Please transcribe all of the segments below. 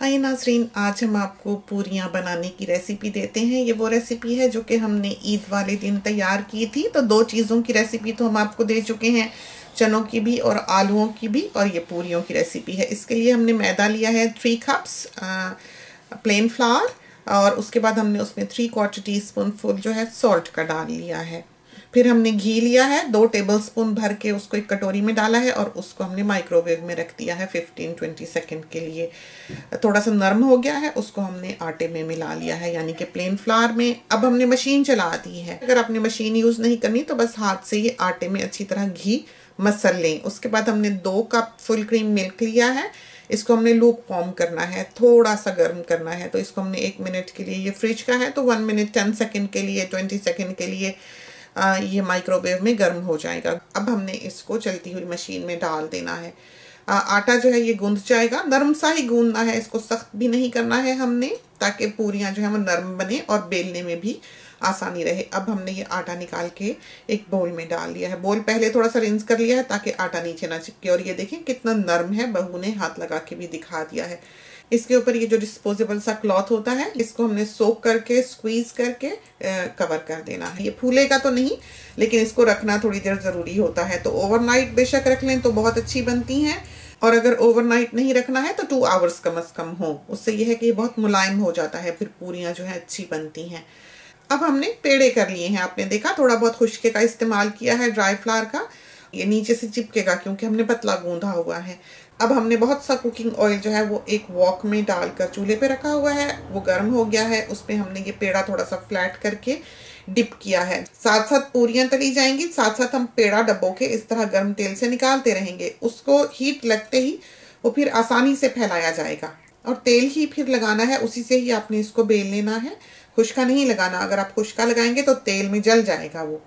हाय नाजरीन, आज हम आपको पूरियाँ बनाने की रेसिपी देते हैं। ये वो रेसिपी है जो कि हमने ईद वाले दिन तैयार की थी। तो दो चीज़ों की रेसिपी तो हम आपको दे चुके हैं, चनों की भी और आलूओं की भी और ये पूरियों की रेसिपी है। इसके लिए हमने मैदा लिया है थ्री कप्स प्लेन फ्लावर और उसके बाद हमने उसमें three quarter teaspoon full जो है सॉल्ट का डाल लिया है। फिर हमने घी लिया है, दो टेबल स्पून भर के उसको एक कटोरी में डाला है और उसको हमने माइक्रोवेव में रख दिया है फिफ्टीन ट्वेंटी सेकेंड के लिए। थोड़ा सा नरम हो गया है, उसको हमने आटे में मिला लिया है, यानी कि प्लेन फ्लावर में। अब हमने मशीन चला दी है। अगर आपने मशीन यूज़ नहीं करनी तो बस हाथ से ये आटे में अच्छी तरह घी मसल लें। उसके बाद हमने दो कप फुल क्रीम मिल्क लिया है। इसको हमने लूप फॉर्म करना है थोड़ा सा गर्म करना है। तो इसको हमने एक मिनट के लिए ये फ्रिज का है तो वन मिनट टेन सेकेंड के लिए ट्वेंटी सेकेंड के लिए ये माइक्रोवेव में गर्म हो जाएगा। अब हमने इसको चलती हुई मशीन में डाल देना है। आ, आटा जो है ये गूंद जाएगा। नरम सा ही गूंदना है। इसको सख्त भी नहीं करना है हमने ताकि पूरियाँ जो है वो नरम बने और बेलने में भी आसानी रहे। अब हमने ये आटा निकाल के एक बोल में डाल लिया है। बोल पहले थोड़ा सा रिंस कर लिया है ताकि आटा नीचे ना चिपके। और ये देखें कितना नरम है। बहू ने हाथ लगा के भी दिखा दिया है। इसके ऊपर ये जो डिस्पोजेबल सा क्लॉथ होता है, इसको हमने सोक करके स्क्वीज करके कवर कर देना है। ये फूलेगा तो नहीं, लेकिन इसको रखना थोड़ी देर ज़रूरी होता है। तो ओवरनाइट बेशक रख लें तो बहुत अच्छी बनती हैं। और अगर ओवरनाइट नहीं रखना है तो टू आवर्स कम अज़ कम हो। उससे यह है कि बहुत मुलायम हो जाता है, फिर पूरियाँ जो है अच्छी बनती हैं। अब हमने पेड़े कर लिए हैं, आपने देखा, थोड़ा बहुत खुशके का इस्तेमाल किया है ड्राई फ्लावर का। ये नीचे से चिपकेगा क्योंकि हमने पतला गूंधा हुआ है। अब हमने बहुत सा कुकिंग ऑयल जो है वो एक वॉक में डालकर चूल्हे पे रखा हुआ है, वो गर्म हो गया है उसमें हमने ये पेड़ा थोड़ा सा फ्लैट करके डिप किया है। साथ साथ पूरियाँ तली जाएँगी साथ साथ हम पेड़ा डब्बों के इस तरह गर्म तेल से निकालते रहेंगे। उसको हीट लगते ही वो फिर आसानी से फैलाया जाएगा। और तेल ही फिर लगाना है, उसी से ही आपने इसको बेल लेना है। खुशका नहीं लगाना, अगर आप खुशका लगाएँगे तो तेल में जल जाएगा वो।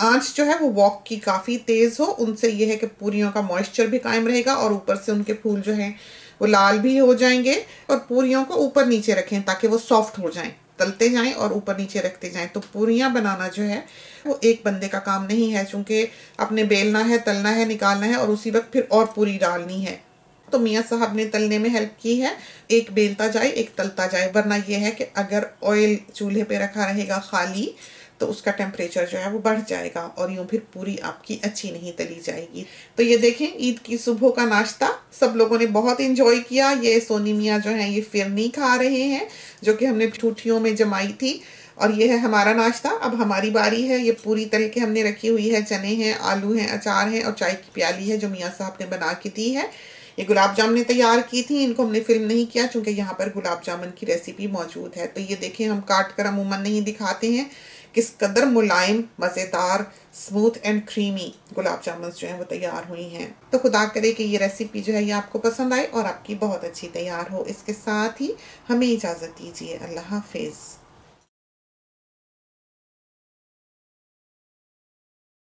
आँच जो है वो वॉक की काफ़ी तेज़ हो, उनसे ये है कि पूरियों का मॉइस्चर भी कायम रहेगा और ऊपर से उनके फूल जो हैं वो लाल भी हो जाएँगे और पूरियों को ऊपर नीचे रखें ताकि वो सॉफ्ट हो जाएँ, तलते जाएँ और ऊपर नीचे रखते जाएँ। तो पूरियाँ बनाना जो है वो एक बंदे का काम नहीं है, चूँकि अपने बेलना है, तलना है, निकालना है और उसी वक्त फिर और पूरी डालनी है। तो मियाँ साहब ने तलने में हेल्प की है, एक बेलता जाए, एक तलता जाए, वरना यह है कि अगर ऑयल चूल्हे पे रखा रहेगा खाली तो उसका टेम्परेचर जो है वो बढ़ जाएगा और यूँ फिर पूरी आपकी अच्छी नहीं तली जाएगी। तो ये देखें, ईद की सुबह का नाश्ता सब लोगों ने बहुत इंजॉय किया। ये सोनी मियाँ जो है, ये फिरनी खा रहे हैं, जो कि हमने ठूठियों में जमाई थी। और ये है हमारा नाश्ता। अब हमारी बारी है। ये पूरी तरह के हमने रखी हुई है। चने हैं, आलू हैं, अचार हैं और चाय की प्याली है जो मियाँ साहब ने बना के दी है। ये गुलाब जामुन तैयार की थी। इनको हमने फ़िल्म नहीं किया क्योंकि यहाँ पर गुलाब जामुन की रेसिपी मौजूद है। तो ये देखें, हम काट कर अमूमन नहीं दिखाते हैं। किस कदर मुलायम, मज़ेदार smooth and creamy gulab jamun जो हैं वो तैयार हुई हैं। तो खुदा करे कि ये रेसिपी जो है ये आपको पसंद आए और आपकी बहुत अच्छी तैयार हो। इसके साथ ही हमें इजाज़त दीजिए। अल्लाह हाफिज़।